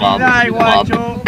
Ay, guacho.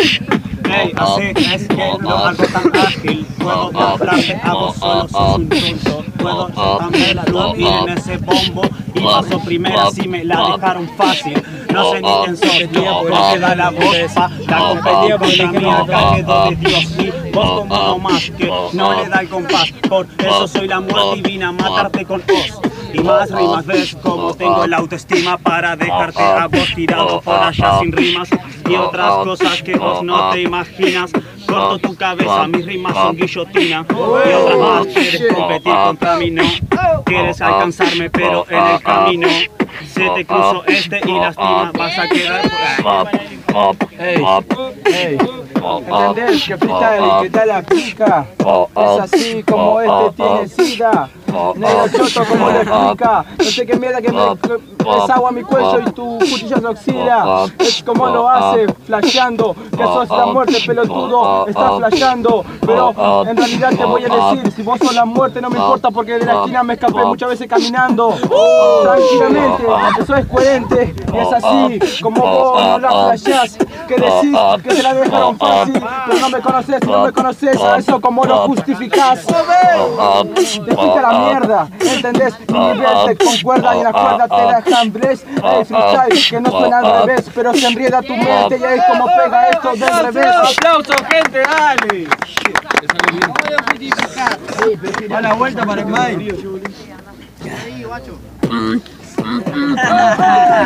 Ey, así es que lo hago tan ágil. Puedo doblarte a vos solo, un tonto. Puedo soltarme la luz y en ese bombo. Y paso primera si me la dejaron fácil. No sé ni quién sos, no, porque da la voz pa' la competir contra mí a calle de Dios mío. Vos como más que no le da el compás. Por eso soy la muerte divina, matarte con os. Y más rimas, ves como tengo la autoestima para dejarte a vos tirado por allá sin rimas y otras cosas que vos no te imaginas. Corto tu cabeza, mis rimas son guillotina y otras más. Quieres competir contra mí, no. Quieres alcanzarme, pero en el camino se te cruzó este y lastima, vas a quedar por ahí. Ey, ey, ¿entendés que freestyle que da la pica? Es así como este tiene sida. Negro choto como le explica. No sé qué mierda que me es agua a mi cuello y tu cuchillo se oxida. Es como lo hace, flasheando. Que sos la muerte, pelotudo, estás flasheando. Pero en realidad te voy a decir, si vos sos la muerte no me importa porque de la esquina me escapé muchas veces caminando. Tranquilamente, eso es coherente y es así como vos no la flasheás. Que decís que te la dejaron fácil, pero no me conoces, no me conoces, eso como lo justificás. Te a la mierda, ¿entendés? Mi nivel te concuerda y la cuerda te dejan bless. Ey, freestyle que no suena al revés, pero se enrieda tu mente y ahí como pega esto del revés. ¡Aplausos, gente! ¡Dale! A la vuelta para el Mike. ¡Hacer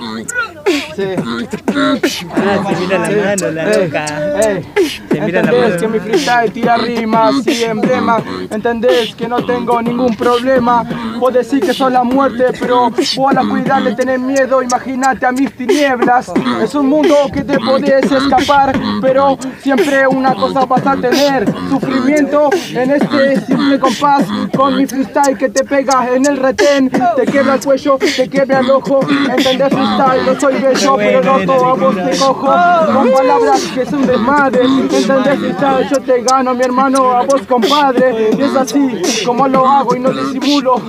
Sí. Se mira la mano, la loca. ey, Se mira la ¿Entendés mano. que mi freestyle tira rimas y emblema? ¿Entendés que no tengo ningún problema? Vos decís que sos la muerte, pero vos a la oscuridad le tenés miedo. Imagínate a mis tinieblas. Es un mundo que te podés escapar, pero siempre una cosa vas a tener: sufrimiento en este simple compás. Con mi freestyle que te pega en el retén, te quebra el cuello, te quebra el ojo. ¿Entendés freestyle? No soy bello, pero no todo a vos te cojo. Con palabras que son de madre. ¿Entendés? Yo te gano, mi hermano, a vos compadre. Y es así como lo hago y no disimulo.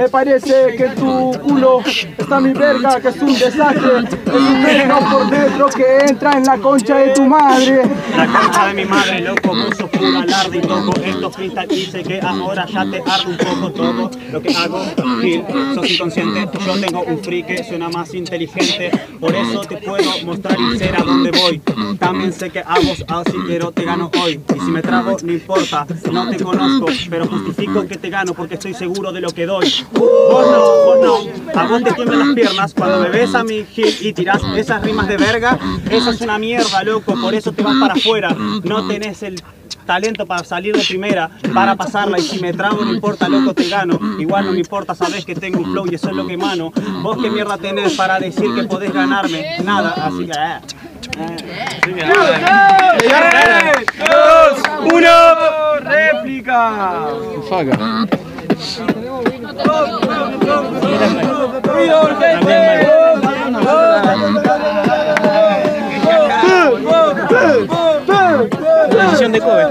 Me parece que tu culo está mi verga, que es un desastre. Es un por dentro que entra en la concha de tu madre. La concha de mi madre, loco, sos puro alarde y toco Estos freestyle dice que ahora ya te arde un poco todo Lo que hago, Gil, sos inconsciente Yo tengo un free que suena más inteligente. Por eso te puedo mostrar y ser a dónde voy. También sé que vos así pero te gano hoy. Y si me trago, no importa, no te conozco Pero justifico que te gano porque estoy seguro de lo que doy Vos no, vos no, a vos te tiemblan las piernas Cuando me ves a mi Gil y tirás esas rimas de verga Esa es una mierda, loco, por eso te vas para afuera No tenés el talento para salir de primera, para pasarla y si me trago no importa, loco te gano, igual no me importa, sabes que tengo un flow y eso es lo que mano, vos qué mierda tenés para decir que podés ganarme, nada, así que... eh. ¡Dos! ¡Uno! ¡Réplica! ¡Ruido, Posición de cover.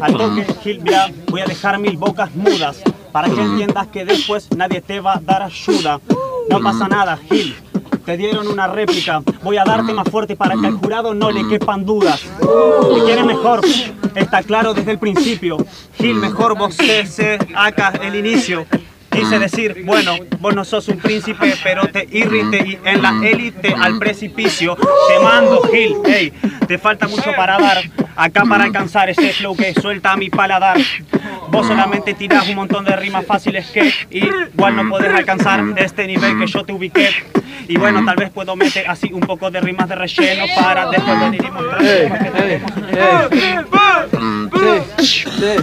Al toque, Gil, voy a dejar mil bocas mudas para que entiendas que después nadie te va a dar ayuda. No pasa nada, Gil. Te dieron una réplica. Voy a darte más fuerte para que al jurado no le quepan dudas. ¿Te quieres mejor? Está claro desde el principio. Gil, mejor vos se acá el inicio. Quise decir, bueno, vos no sos un príncipe, pero te irrite y en la élite al precipicio. Te mando, Gil, ey, te falta mucho para dar. Acá para alcanzar ese flow que suelta a mi paladar. Vos solamente tirás un montón de rimas fáciles que igual no podés alcanzar este nivel que yo te ubiqué. Y bueno, tal vez puedo meter así un poco de rimas de relleno para después venir y mostrar. Sí, sí.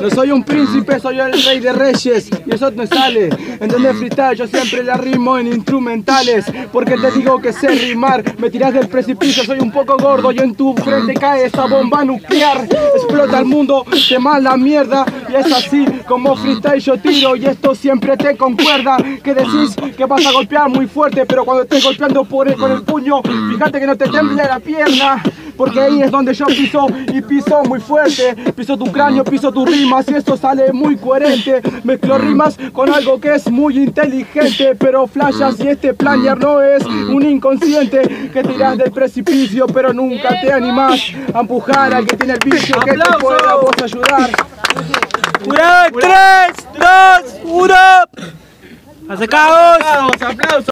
No soy un príncipe, soy el rey de reyes y eso no sale. ¿Entendés freestyle? Yo siempre la rimo en instrumentales porque te digo que sé rimar. Me tiras del precipicio, soy un poco gordo y en tu frente cae esta bomba nuclear. Explota el mundo, te la mierda y es así como freestyle yo tiro y esto siempre te concuerda. Que decís que vas a golpear muy fuerte, pero cuando estés golpeando por el, con el puño, fíjate que no te temble la pierna. Porque ahí es donde yo piso y piso muy fuerte. Piso tu cráneo, piso tus rimas y esto sale muy coherente. Mezclo rimas con algo que es muy inteligente. Pero flashas y este player no es un inconsciente que tiras del precipicio, pero nunca te animas a empujar al que tiene el vicio que te pueda vos ayudar. ¡Una, tres, dos, uno! ¡Acercaos! Aplausos, aplausos.